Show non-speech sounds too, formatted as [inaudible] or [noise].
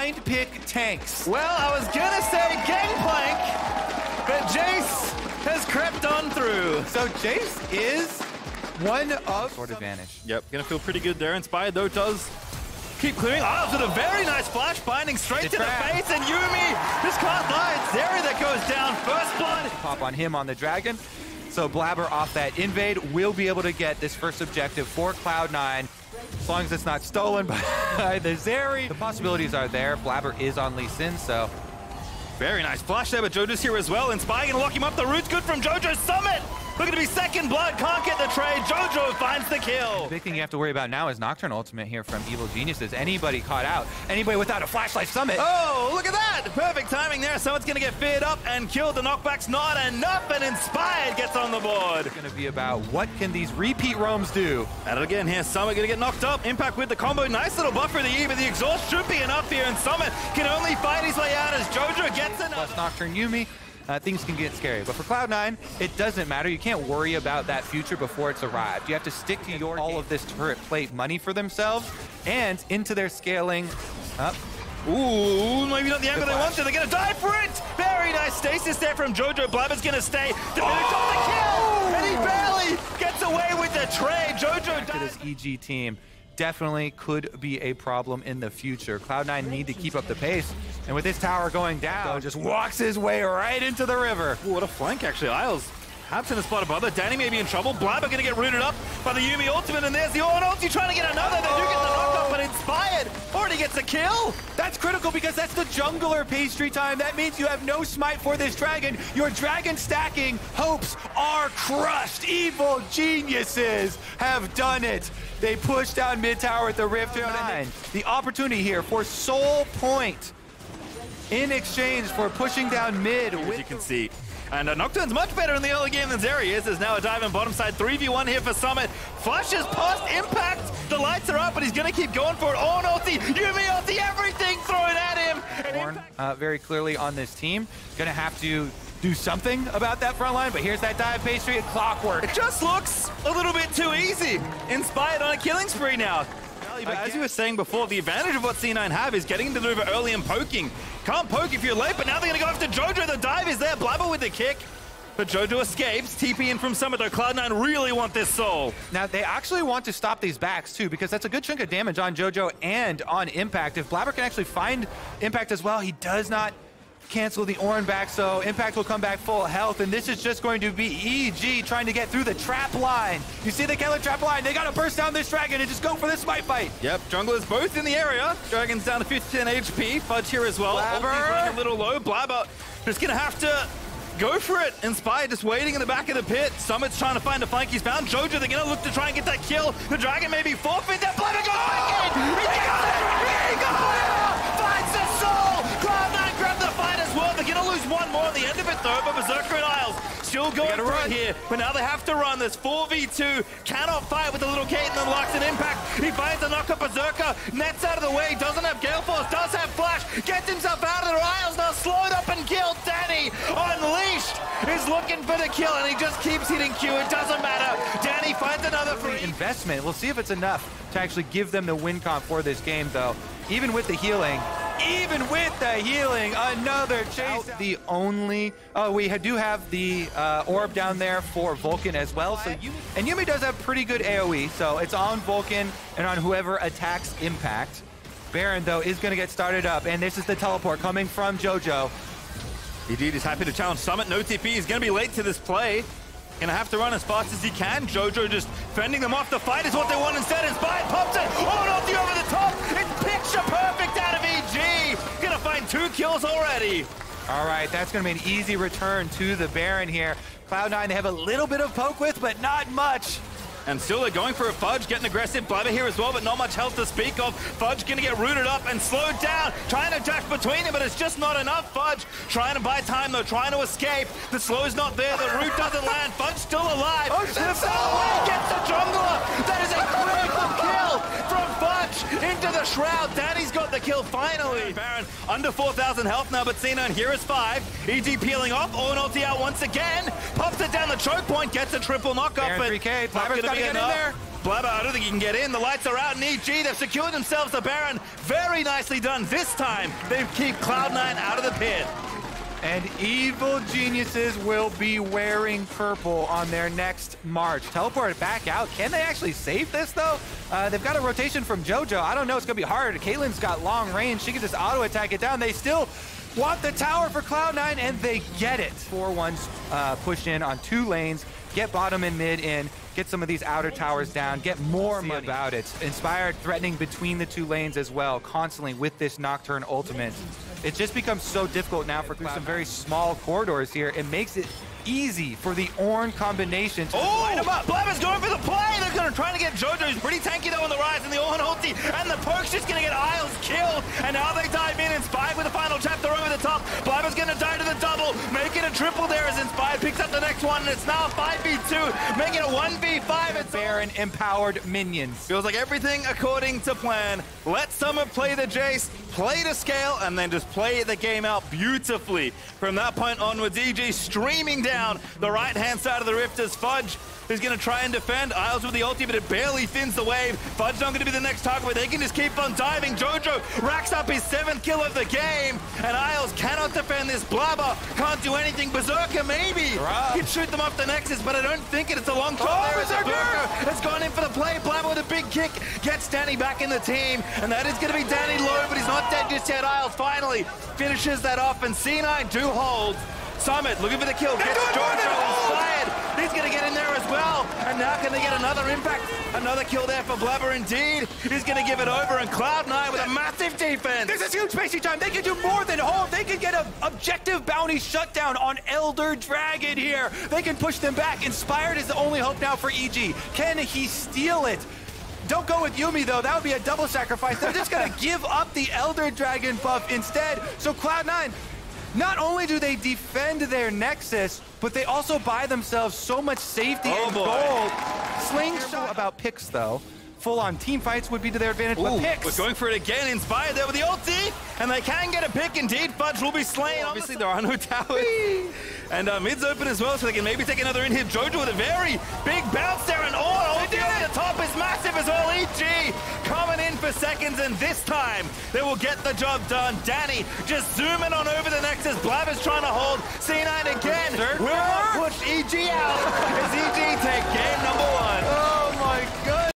mind pick tanks. Well, I was gonna say Gangplank, but Jace has crept on through. So Jace is one of Sword advantage. Yep, gonna feel pretty good there. Inspired though does keep clearing. Ah, Isles with a very nice flash binding straight The to trap. the face, and Yuumi just can't lie. It's Zeri that goes down. First blood. Pop on him on the dragon. So Blabber off that invade will be able to get this first objective for Cloud9. As long as it's not stolen [laughs] by the Zeri. The possibilities are there. Blabber is on Lee Sin, so Very nice flash there, but Jojo's here as well. Inspiring and lock him up. The root's good from Jojo's summit. Looking to be second blood. Can't get the trade. Jojo finds the kill. the big thing you have to worry about now is Nocturne Ultimate here from Evil Geniuses. Anybody caught out, anybody without a flashlight summit. Oh, look at that! Perfect timing there. Someone's gonna get feared up and killed. The knockback's not enough, and Inspired gets on the board. It's going to be about what can these repeat roams do. At it again here. Summit gonna get knocked up. Impact with the combo. Nice little buff for the E, but the exhaust should be enough here, and Summit can only fight his way out as Jojo gets Plus. Nocturne Yuumi, uh, things can get scary. But for Cloud9, it doesn't matter. You can't worry about that future before it's arrived. You have to stick to your all of this turret plate money for themselves and into their scaling up. Ooh, maybe not the angle they flash. want to. They're gonna die for it. Very nice stasis there from Jojo. Blabber's gonna stay. The the kill, and he barely gets away with the trade. Jojo to this EG team definitely could be a problem in the future. Cloud9 need to keep up the pace. And with this tower going down, just walks his way right into the river. Ooh, what a flank, actually. Isles Habs in a spot above it. Danny may be in trouble. Blabber going to get rooted up by the Yuumi ultimate, and there's the Ornn ulti trying to get another. Gets a kill. That's critical because that's the jungler pastry time. That means you have no smite for this dragon. Your dragon stacking hopes are crushed. Evil geniuses have done it. They push down mid tower at the Rift oh, Nine. The opportunity here for Soul Point in exchange for pushing down mid. As With you can see. And uh, Nocturne's much better in the early game than Zeri is. There's now a dive in bottom side. 3v1 here for Summit. Flashes past Impact. The lights are up, but he's going to keep going for it. Ornn ulti, Yuumi ulti, everything thrown at him. And uh, very clearly on this team. Gonna have to do something about that front line, but here's that dive pastry at clockwork. It just looks a little bit too easy. Inspired on a killing spree now. But as you were saying before, the advantage of what C9 have is getting into the river early and poking. Can't poke if you're late, but now they're going to go after Jojo. The dive is there. Blabber with the kick. But Jojo escapes. TP in from Summit, though. Cloud9 really want this soul. Now, they actually want to stop these backs, too, because that's a good chunk of damage on JoJo and on Impact. If Blabber can actually find Impact as well, he does not cancel the Ornn back, so Impact will come back full health, and this is just going to be EG trying to get through the trap line. You see the Keller trap line? They gotta burst down this dragon and just go for this smite fight. Yep, junglers both in the area. Dragon's down to 15 HP. Fudge here as well. Blabber. Running a little low. Blabber just going to have to go for it. Inspired just waiting in the back of the pit. Summit's trying to find a flank. He's found Jojo. They're going to look to try and get that kill. The dragon may be forfeit. That Blabber goes back in. He got it. He got it. One more at the end of it though. But Berserker and Isles still going for run. here. But now they have to run. There's 4v2. Cannot fight with the little Kate and then locks an impact. He finds a knock up Berserker. Nets out of the way. Doesn't have Gale Force. Does have Flash. Gets himself out of there. Isles now slowed up and killed. Danny Unleashed is looking for the kill and he just keeps hitting Q. It doesn't matter. Danny finds another free. investment. We'll see if it's enough to actually give them the win comp for this game, though. Even with the healing, even with the healing, another chase. The only, oh, we do have the uh, orb down there for Vulcan as well. So Yuumi, and Yuumi does have pretty good AOE, so it's on Vulcan and on whoever attacks Impact. Baron though is going to get started up, and this is the teleport coming from JoJo. Indeed, is happy to challenge Summit. No TP. He's going to be late to this play. Gonna have to run as fast as he can. Jojo just fending them off. The fight is what they want instead. Inspired pops it. Oh, not the over the top. It's picture perfect two kills already. All right, that's going to be an easy return to the Baron here. Cloud9, they have a little bit of poke with, but not much. And still they're going for a Fudge, getting aggressive. Blabber here as well, but not much health to speak of. Fudge gonna get rooted up and slowed down. Trying to dash between them, but it's just not enough. Fudge trying to buy time though, trying to escape. The slow's not there, the root doesn't land. Fudge still alive. Oh, shit. The Salway gets the jungler. That is a critical kill from Fudge into the shroud. Danny's got the kill finally. Baron under 4,000 health now, but C9 here is five. EG peeling off. Ornn out once again. Pops it down the choke point, gets a triple knock up. Baron 3K, Blabber's gotta get in there. Blabber, I don't think he can get in. The lights are out in EG. They've secured themselves the Baron. Very nicely done. This time, they keep Cloud9 out of the pit. And evil geniuses will be wearing purple on their next march. Teleport back out. Can they actually save this, though? Uh, they've got a rotation from JoJo. I don't know. It's going to be hard. Caitlyn's got long range. She can just auto-attack it down. They still want the tower for Cloud9, and they get it. 4-1 uh, push in on two lanes. Get bottom and mid in. Get some of these outer towers down. Get more money about it. Inspired threatening between the two lanes as well, constantly with this Nocturne ultimate. It just becomes so difficult now for some very small corridors here. It makes it easy for the Ornn combination to Oh, light 'em up. Blabber's going for the play. They're going to try to get JoJo. He's pretty tanky though on the rise, and the Ornn ulti, and the poke's just going to get Isles killed. And now they dive in, Inspired with the final chapter over the top. Blabber's going to die It's now 5v two, making a 1v5. It's Baron empowered minions. Feels like everything according to plan. Let Summit play the Jace, play to scale, and then just play the game out beautifully. From that point onwards, EG streaming down the right-hand side of the Rift as Fudge is going to try and defend. Isles with the ulti, but it barely thins the wave. Fudge not going to be the next target, but they can just keep on diving. Jojo racks up his seventh kill of the game, and Isles cannot defend this. Blabber can't do anything. Berserker maybe right. can shoot them off the Nexus, but I don't think it. It's a long shot Oh, Berserker! Has gone in for the play. Blabber with a big kick gets Danny back in the team, and that is going to be Danny low, but he's not dead just yet. Isles finally finishes that off, and C9 do hold. Summit looking for the kill, gets doing more He's going to get in there as well, and now can they get another impact? Another kill there for Blabber indeed. He's going to give it over, and Cloud9 with a massive defense. This is huge spacing time. They can do more than hold. They can get an objective bounty shutdown on Elder Dragon here. They can push them back. Inspired is the only hope now for EG. Can he steal it? Don't go with Yuumi, though. That would be a double sacrifice. They're just going [laughs] to give up the Elder Dragon buff instead. So Cloud9, not only do they defend their Nexus, but they also buy themselves so much safety Oh, and boy. gold. Slingshot about picks, though. Full-on team fights would be to their advantage, but picks. We're going for it again, inspired there with the ulti, and they can get a pick indeed. Fudge will be slain. Obviously, there are no towers. [laughs] And uh, mid's open as well, so they can maybe take another in here. Jojo with a very big bounce there, and all ulti over the top is massive as well. EG seconds, and this time they will get the job done. Danny just zooming on over the Nexus. Blabber's trying to hold C9 again. Will push EG out as EG take game number one.